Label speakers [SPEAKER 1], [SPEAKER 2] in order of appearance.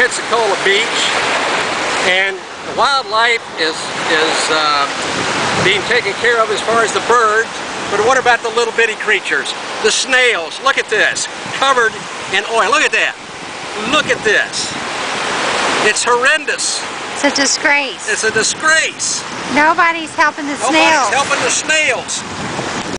[SPEAKER 1] Pensacola Beach, and the wildlife is is uh, being taken care of as far as the birds. But what about the little bitty creatures? The snails. Look at this, covered in oil. Look at that. Look at this. It's horrendous.
[SPEAKER 2] It's a disgrace.
[SPEAKER 1] It's a disgrace.
[SPEAKER 2] Nobody's helping the
[SPEAKER 1] Nobody's
[SPEAKER 2] snails.
[SPEAKER 1] helping the snails.